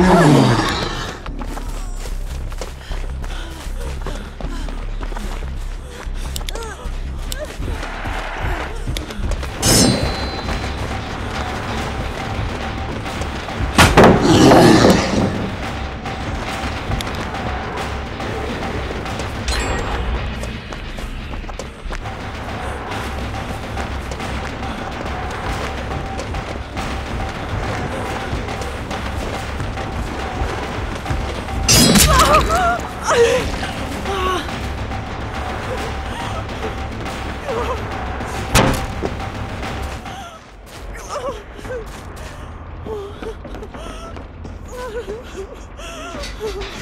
Ooh. Ah!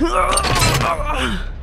Ah!